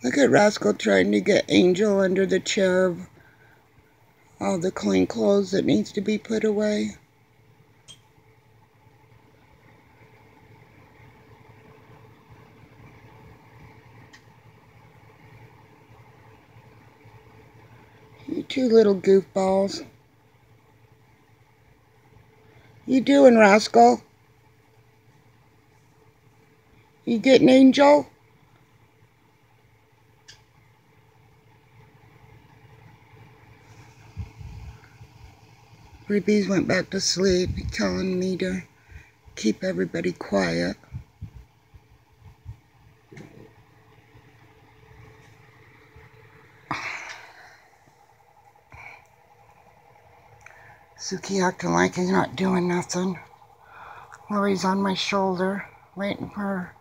Look at Rascal trying to get Angel under the chair of all the clean clothes that needs to be put away. You two little goofballs. You doing, Rascal? You getting Angel? Ribbies went back to sleep, telling me to keep everybody quiet. Zuccie acting like he's not doing nothing. Lori's on my shoulder, waiting for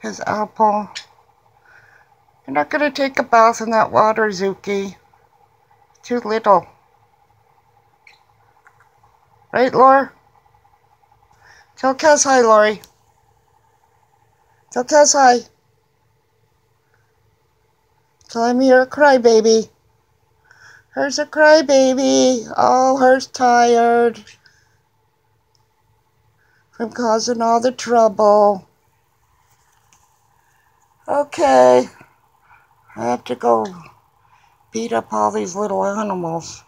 his apple. You're not going to take a bath in that water, Zuccie. Too little. Right, Laura? Tell Cass hi, Lori. Tell Cass hi. Tell him you're a crybaby. Her's a crybaby. All her's tired from causing all the trouble. Okay. I have to go beat up all these little animals.